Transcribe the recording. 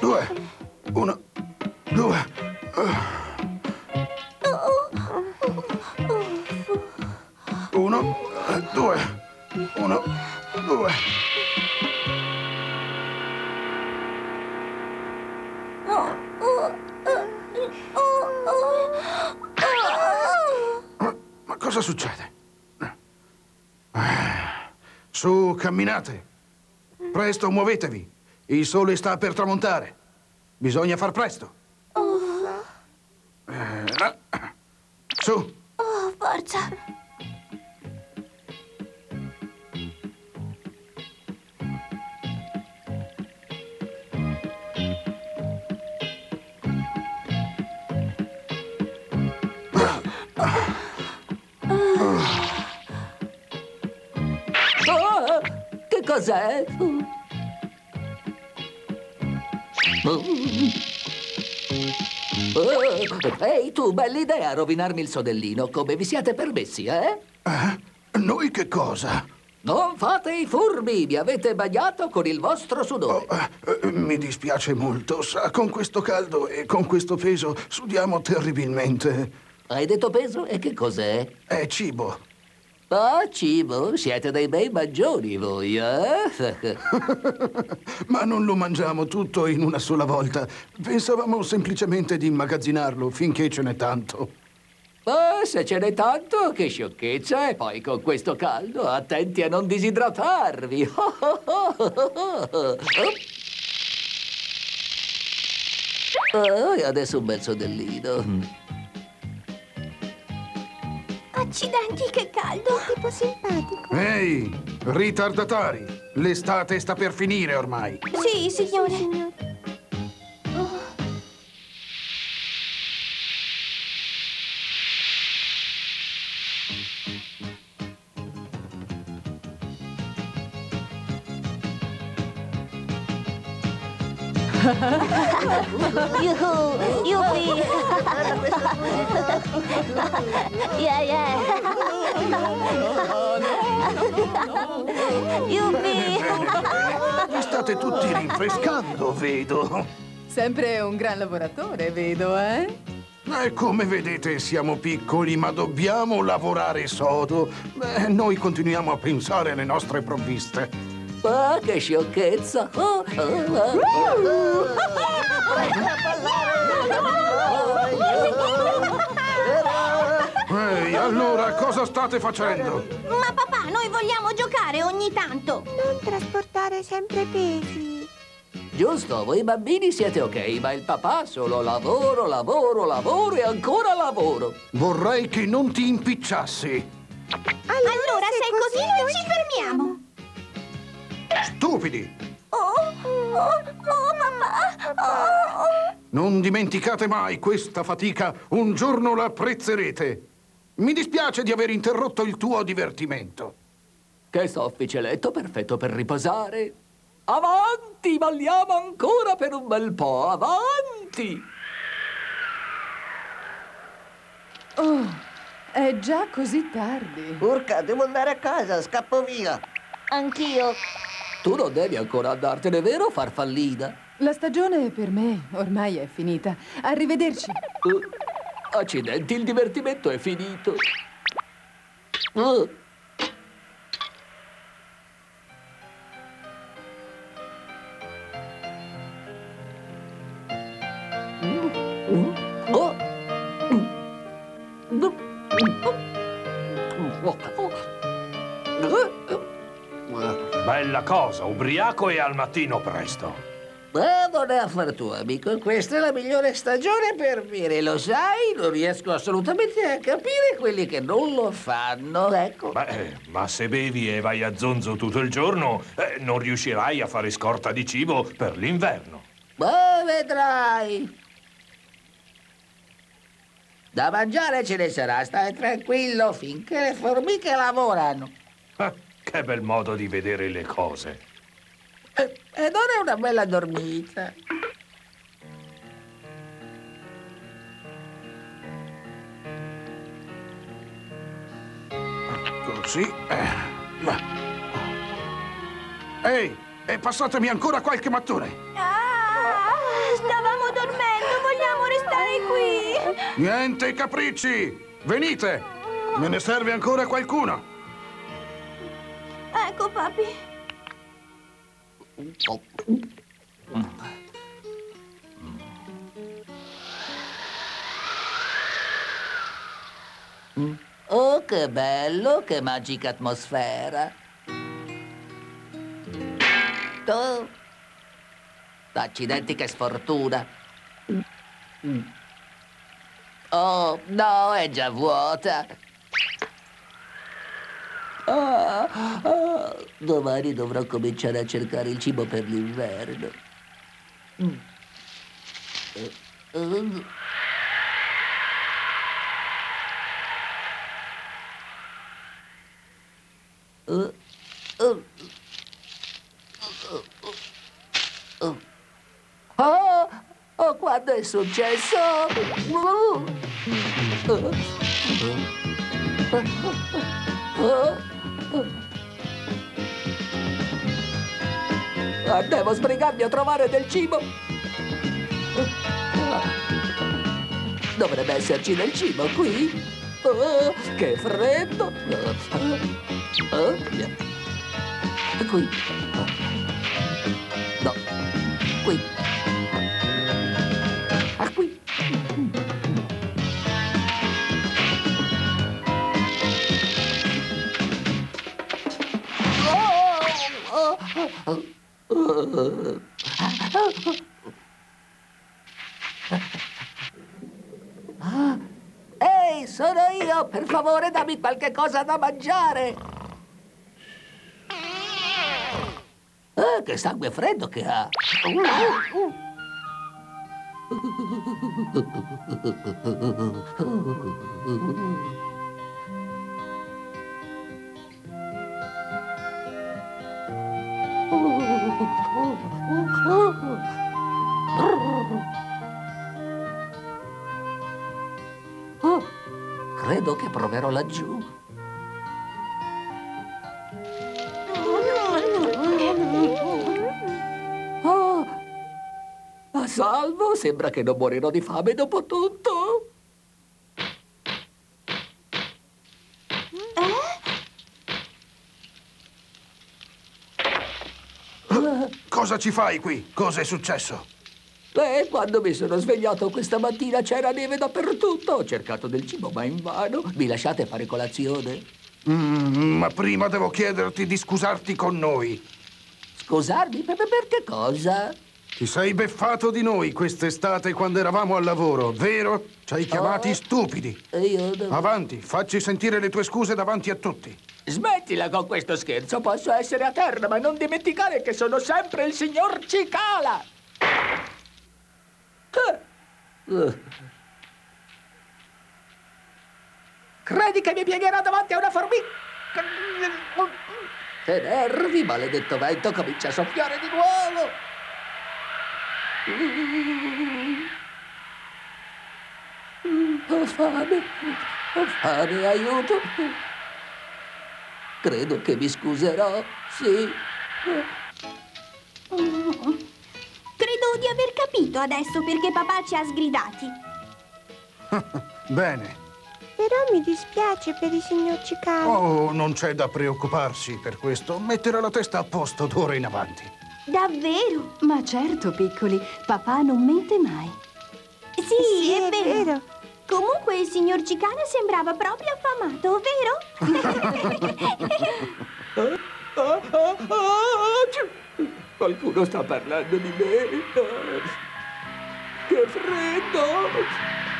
Due, uno, due, uno, due. Uno, due, uno, due. Ma cosa succede? Su, camminate. Presto, muovetevi. Il sole sta per tramontare. Bisogna far presto. Eh, Su. Oh, forza. Ah, che cos'è? Oh, Ehi tu, bella idea rovinarmi il sodellino. Come vi siete permessi, eh? Eh? Noi che cosa? Non fate i furbi, mi avete bagnato con il vostro sudore. Eh, eh, mi dispiace molto, sa, con questo caldo e con questo peso sudiamo terribilmente. Hai detto peso? E che cos'è? È cibo. Ah, cibo, siete dei bei mangioni voi, eh? Ma non lo mangiamo tutto in una sola volta. Pensavamo semplicemente di immagazzinarlo finché ce n'è tanto. Ah, se ce n'è tanto, che sciocchezza! E poi con questo caldo, attenti a non disidratarvi! Oh, e adesso un bel sodellino. Accidenti, che caldo. Tipo simpatico. Ehi, ritardatari! L'estate sta per finire ormai. Sì, signore. Signor. Yuhu, yuppie. yeah, yeah. yuppie. Vi state tutti rinfrescando, vedo. Sempre un gran lavoratore, vedo, eh? E come vedete siamo piccoli, ma dobbiamo lavorare sodo. Beh, noi continuiamo a pensare alle nostre provviste. Ah, che sciocchezza! Oh, oh, oh. Ehi, allora cosa state facendo? Ma papà, noi vogliamo giocare ogni tanto. Non trasportare sempre pesi. Giusto, voi bambini siete ok, ma il papà solo lavoro, lavoro, lavoro e ancora lavoro. Vorrei che non ti impicciassi. Allora, se è così, noi ci fermiamo. Stupidi! Oh, oh, oh. Oh, oh. Non dimenticate mai questa fatica, un giorno la apprezzerete. Mi dispiace di aver interrotto il tuo divertimento. Che soffice letto perfetto per riposare. Avanti, balliamo ancora per un bel po', avanti! Oh, è già così tardi. Urca, devo andare a casa, scappo via. Anch'io. Tu non devi ancora andartene, vero, farfallina? La stagione per me ormai è finita. Arrivederci. Eh, accidenti, il divertimento è finito. Eh, oh. Bella cosa, ubriaco e al mattino presto. Ma non è affar tuo, amico. Questa è la migliore stagione per bere, lo sai? Non riesco assolutamente a capire quelli che non lo fanno, ecco. Beh, eh, ma se bevi e vai a zonzo tutto il giorno, eh, non riuscirai a fare scorta di cibo per l'inverno. Ma vedrai. Da mangiare ce ne sarà, stai tranquillo finché le formiche lavorano. Ah, che bel modo di vedere le cose. E, e non è una bella dormita. Così. eh, ma- Ehi, E passatemi ancora qualche mattone. Ah, stavamo dormendo, vogliamo restare qui. Niente capricci! Venite! Me ne serve ancora qualcuno? Ecco, papi. Oh, che bello, che magica atmosfera. Oh. Accidenti, che sfortuna. Oh, no, è già vuota. Ah, ah, domani dovrò cominciare a cercare il cibo per l'inverno. Mm. Eh. Uh, uh, uh, uh. Oh, oh, quando è successo? Uh, Devo sbrigarmi a trovare del cibo. Dovrebbe esserci del cibo qui. Oh, che freddo. Oh. Qui. Ah, Ehi, sono io! Per favore, dammi qualche cosa da mangiare! Ah, che sangue freddo che ha! Oh, credo che proverò laggiù. Oh, a salvo, sembra che non morirò di fame dopo tutto. Cosa ci fai qui? Cosa è successo? Beh, quando mi sono svegliato questa mattina c'era neve dappertutto. Ho cercato del cibo, ma invano. Mi lasciate fare colazione? Mm, ma prima devo chiederti di scusarti con noi. Scusarmi, per, per che cosa? Ti sei beffato di noi quest'estate quando eravamo al lavoro, vero? Ci hai chiamati Oh. stupidi. Io non... Avanti, facci sentire le tue scuse davanti a tutti. Smettila con questo scherzo, posso essere a terra, ma non dimenticare che sono sempre il signor Cicala. Eh. Credi che mi piegherò davanti a una formica? Che nervi, maledetto vento, comincia a soffiare di nuovo. Ho fame, ho fame, aiuto. Credo che mi scuserò, sì. Credo di aver capito adesso perché papà ci ha sgridati. Bene. Però mi dispiace per il signor Cicalo. Oh, non c'è da preoccuparsi per questo. Metterà la testa a posto d'ora in avanti. Davvero? Ma certo, piccoli, papà non mente mai. Sì, Sì, è, è vero. vero. Comunque il signor Cicala sembrava proprio affamato, vero? Qualcuno sta parlando di me. Che freddo!